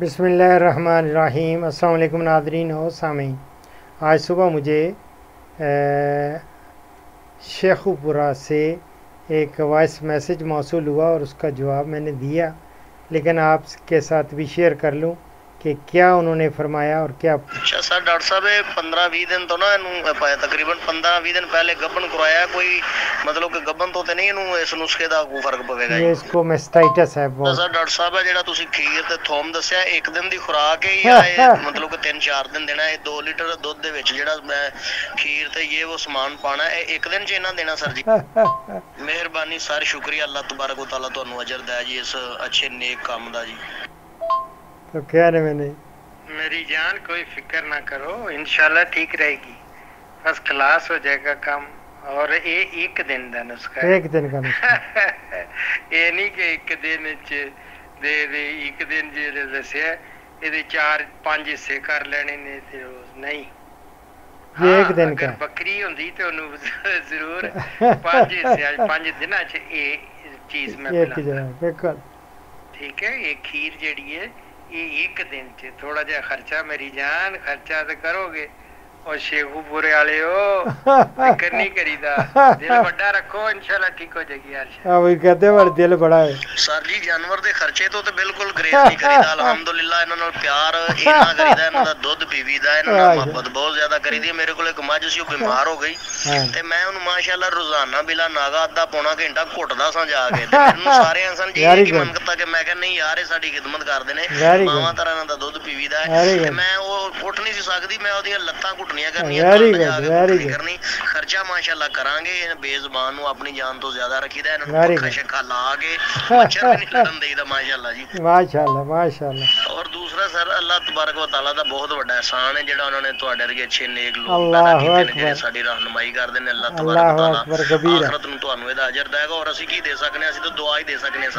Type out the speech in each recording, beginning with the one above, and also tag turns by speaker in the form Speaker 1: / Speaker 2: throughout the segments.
Speaker 1: बिसमीम अल्लाम नादरीन और सामी आज सुबह मुझे शेखुपुरा से एक वॉइस मैसेज मौसू हुआ और उसका जवाब मैंने दिया, लेकिन आपके साथ भी शेयर कर लूँ। ਕਿ ਕਿਆ ਉਹਨਾਂ ਨੇ ਫਰਮਾਇਆ ਔਰ ਕਿਆ
Speaker 2: ਅੱਛਾ ਸਰ ਡਾਕਟਰ ਸਾਹਿਬ ਇਹ 15 20 ਦਿਨ ਤੋਂ ਨਾ ਇਹਨੂੰ ਤਕਰੀਬਨ 15 20 ਦਿਨ ਪਹਿਲੇ ਗੱਬਨ ਕਰਵਾਇਆ ਕੋਈ ਮਤਲਬ ਕਿ ਗੱਬਨ ਤੋਂ ਤੇ ਨਹੀਂ ਇਹਨੂੰ ਇਸ ਨੁਸਖੇ ਦਾ ਕੋਈ ਫਰਕ ਪਵੇਗਾ
Speaker 1: ਜੀ ਇਸ ਕੋ ਮੈਸਟਾਈਟਸ ਹੈ ਬਹੁਤ
Speaker 2: ਸਰ ਡਾਕਟਰ ਸਾਹਿਬ ਹੈ ਜਿਹੜਾ ਤੁਸੀਂ ਖੀਰ ਤੇ ਥੋਮ ਦੱਸਿਆ ਇੱਕ ਦਿਨ ਦੀ ਖੁਰਾਕ ਹੈ ਜਾਂ ਇਹ ਮਤਲਬ ਕਿ 3-4 ਦਿਨ ਦੇਣਾ ਇਹ 2 ਲੀਟਰ ਦੁੱਧ ਦੇ ਵਿੱਚ ਜਿਹੜਾ ਮੈਂ ਖੀਰ ਤੇ ਇਹ ਉਹ ਸਮਾਨ ਪਾਣਾ ਇਹ ਇੱਕ ਦਿਨ ਚ ਇਹਨਾਂ ਦੇਣਾ ਸਰ ਜੀ ਮਿਹਰਬਾਨੀ ਸਰ ਸ਼ੁਕਰੀਆ ਅੱਲਾਹ ਤਬਾਰਕ ਤਾਲਾ ਤੁਹਾਨੂੰ ਅਜਰ ਦੇ ਜੀ ਇਸ ਅੱਛੇ ਨੇਕ ਕੰਮ ਦਾ ਜੀ
Speaker 1: तो क्या रहे मैंने
Speaker 3: मेरी जान कोई फिक्र ना करो इंशाल्लाह ठीक रहेगी फर्स्ट क्लास हो जाएगा काम और ये एक दिन का नुस्खा
Speaker 1: एक दिन का नुस्खा
Speaker 3: ये नहीं कि एक दिन च ਦੇ ਦੇ ਇੱਕ ਦਿਨ ਜਿਹੜੇ ਦੱਸਿਆ ਇਹਦੇ ਚਾਰ ਪੰਜ ਹਿੱਸੇ ਕਰ ਲੈਣੇ ਨੇ ਤੇ ਨਹੀਂ
Speaker 1: ਇਹ ਇੱਕ ਦਿਨ
Speaker 3: ਕਾ ਬੱਕਰੀ ਹੁੰਦੀ ਤੇ ਉਹਨੂੰ ਜ਼ਰੂਰ ਪੰਜ ਹਿੱਸੇ ਪੰਜ ਦਿਨਾਂ ਚ ਇਹ ਚੀਜ਼ ਮੈਂ
Speaker 1: ਬਿਲਕੁਲ
Speaker 3: ਠੀਕ ਹੈ ਇਹ ਖੀਰ ਜਿਹੜੀ ਹੈ ਇਹ ਇੱਕ ਦਿਨ 'ਚ ਥੋੜਾ ਜਿਹਾ ਖਰਚਾ ਮੇਰੀ ਜਾਨ ਖਰਚਾ ਤੇ ਕਰੋਗੇ। ਉਹ ਸ਼ੇਖੂਪੁਰੇ ਵਾਲਿਓ ਫਿਕਰ ਨਹੀਂ ਕਰੀਦਾ। ਦਿਲ ਵੱਡਾ ਰੱਖੋ ਇਨਸ਼ਾਅੱਲਾ ਠੀਕ ਹੋ ਜਾਏਗੀ ਯਾਰ
Speaker 1: ਹਾਂ ਵੀ ਕਹਦੇ ਵਾਲ ਦਿਲ ਬੜਾ ਹੈ।
Speaker 2: ਸਰ ਜੀ ਜਾਨਵਰ ਦੇ ਖਰਚੇ ਤੋਂ ਤੇ ਬਿਲਕੁਲ ਗਰੇਜ਼ ਨਹੀਂ ਕਰੀਦਾ। ਅਲਹਮਦੁਲਿਲਾ ਇਹਨਾਂ ਨਾਲ ਪਿਆਰ ਇਹਨਾਂ ਕਰੀਦਾ ਇਹਨਾਂ ਦਾ ਦੁੱਧ ਪੀਵੀਦਾ ਇਹਨਾਂ ਨਾਲ ਮੁਹੱਬਤ ਬਹੁਤ ਜ਼ਿਆਦਾ ਕਰੀਦੀ ਮੇਰੇ ਕੋਲ ਇੱਕ ਮੱਝ ਸੀ ਉਹ ਬਿਮਾਰ ਹੋ ਗਈ। ਤੇ ਮੈਂ ਉਹਨੂੰ ਮਾਸ਼ਾਅੱਲਾ ਰੋਜ਼ਾਨਾ ਬਿਲਾ ਨਾਗਾ ਅੱਧਾ ਪੌਣਾ ਘੰਟਾ ਘੁੱਟਦਾ ਸਾਂ ਜਾ ਕੇ। ਤੇ ਮੈਨੂੰ ਸਾਰੇ ਅਨਸਨ ਜੀ ਇਹ ਮੰਗਤਾ ਕਿ ਮੈਂ ਕਹਿੰਦਾ ਨਹੀਂ ਯਾਰ ਇਹ ਸਾਡੀ ਖਿਦਮਤ ਕਰਦੇ ਨੇ ਮਾਵਾਂ ਤਰ੍ਹਾਂ ਇਹਨਾਂ ਦਾ ਦੁੱਧ ਪੀਵੀਦਾ ਤੇ ਮੈਂ ਉਹ ਉੱਠ ਨਹੀਂ ਸੀ ਸਕਦੀ ਮੈਂ ਉਹਦੀਆਂ ਲੱਤਾਂ ਘੁੱਟਣੀਆਂ ਕਰਨੀਆਂ
Speaker 1: ਵੈਰੀ ਗੁੱਡ ਵੈਰੀ ਗੁੱਡ
Speaker 2: ਕਰਨੀ ਖਰਚਾ ਮਾਸ਼ਾਅੱਲਾ ਕਰਾਂਗੇ ਇਹ ਬੇਜ਼ਬਾਨ ਨੂੰ ਆਪਣੀ ਜਾਨ ਤੋਂ ਜ਼ਿਆਦਾ ਰੱਖੀਦਾ ਇਹਨਾਂ ਨੂੰ ਪੱਖਾ ਸ਼ੱਖਾ ਲਾ ਕੇ ਮੱਛਰ ਵੀ ਨਹੀਂ ਲੜਨ ਦੇਈਦਾ ਮਾਸ਼ਾਅੱਲਾ ਜੀ
Speaker 1: ਮਾਸ਼ਾਅੱਲਾ ਮਾਸ਼ਾਅੱਲਾ
Speaker 2: ਔਰ ਦੂਸਰਾ ਸਰ ਅੱਲਾਹ ਤਬਾਰਕ ਵ ਤਾਲਾ ਦਾ ਬਹੁਤ ਵੱਡਾ ਇਹਸਾਨ ਹੈ ਜਿਹੜਾ ਉਹਨਾਂ ਨੇ ਤੁਹਾਡੇ ਵਰਗੇ ਅੱਛੇ ਨੇਕ ਲੋਕ ਪੈਦਾ ਕੀਤੇ ਨੇ ਜਿਹੜੇ ਸਾਡੀ ਰਹਿਨਮਾਈ ਕਰਦੇ ਨੇ ਅੱਲਾਹ ਤਬਾਰਕ ਤਾਲਾ ਆਖਰਤ ਨੂੰ ਤੁਹਾਨੂੰ ਇਹਦਾ ਅਜਰ ਦੇਗਾ ਔਰ ਅਸੀਂ ਕੀ ਦੇ ਸਕਨੇ ਅਸੀਂ ਤਾਂ ਦੁਆ ਹੀ ਦੇ ਸਕਨੇ ਸਰ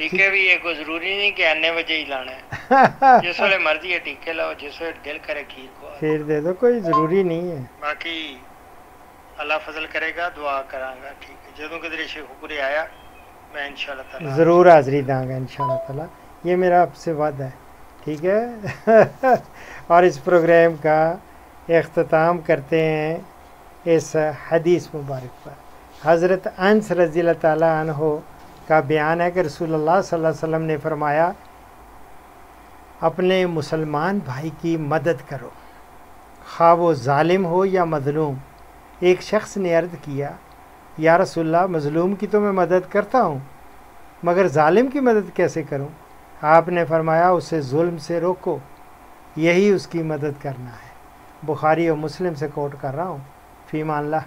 Speaker 3: ਟੀਕੇ ਵੀ ਇਹ ਕੋਈ ਜ਼ਰੂਰੀ ਨਹੀਂ ਕਿ ਅੰਨੇ ਵਜੇ ਹੀ ਲਾਣਾ ਹੈ ਜਿਸ ਵੇਲੇ ਮਰਜ਼ੀ ਹੈ ਟੀਕੇ ਲਾਓ ਜਿਸ ਵੇਲੇ ਦਿਲ ਕਰੇ ਖੀਰ ਖਵਾ
Speaker 1: ਖੀਰ ਦੇ ਦੋ ਕੋਈ ਜ਼ਰੂਰੀ ਨਹੀਂ ਹੈ
Speaker 3: ਬਾਕੀ अल्लाह फजल करेगा दुआ करांगा ठीक है ਜਦੋਂ ਕਿਧਰੇ शेखपुरे आया मैं इंशाल्लाह ताला
Speaker 1: ज़रूर हाज़िरी दूंगा इंशाल्लाह ताला ये मेरा आपसे वादा है ठीक है और इस प्रोग्राम का अख्ताम करते हैं इस हदीस मुबारक पर हज़रत अंस रज़ी तहो का बयान है कि सल्लल्लाहु अलैहि वसल्लम ने फरमाया, अपने मुसलमान भाई की मदद करो। खा वो ालिम हो या मज़लूम, एक शख्स ने अर्ज़ किया, या रसुल्ला मज़लूम की तो मैं मदद करता हूँ, मगर ालिम की मदद कैसे करूँ? आपने फरमाया, उसे जुल्म से रोको, यही उसकी मदद करना है। बुखारी और मुस्लिम से कोट कर रहा हूँ। फ़ीमान ला